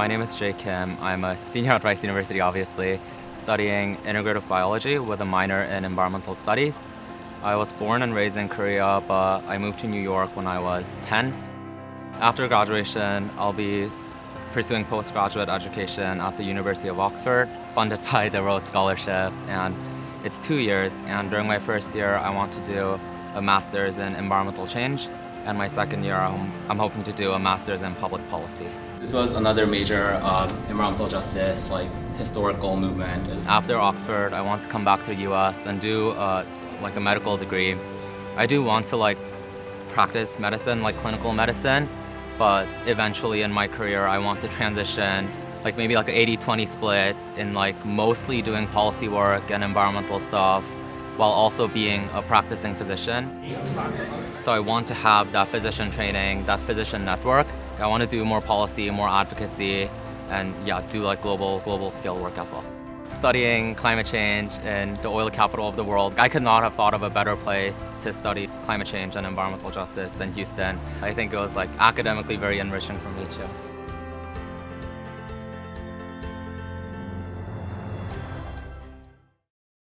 My name is Jae Kim. I'm a senior at Rice University, obviously, studying integrative biology with a minor in environmental studies. I was born and raised in Korea, but I moved to New York when I was 10. After graduation, I'll be pursuing postgraduate education at the University of Oxford, funded by the Rhodes Scholarship, and it's two years. And during my first year, I want to do a master's in environmental change, and my second year, I'm, I'm hoping to do a master's in public policy. This was another major um, environmental justice, like historical movement. After Oxford, I want to come back to the U.S. and do uh, like a medical degree. I do want to like practice medicine, like clinical medicine, but eventually in my career, I want to transition like maybe like an 80-20 split in like mostly doing policy work and environmental stuff while also being a practicing physician. So I want to have that physician training, that physician network. I want to do more policy, more advocacy, and yeah, do like global global scale work as well. Studying climate change in the oil capital of the world, I could not have thought of a better place to study climate change and environmental justice than Houston. I think it was like academically very enriching for me too.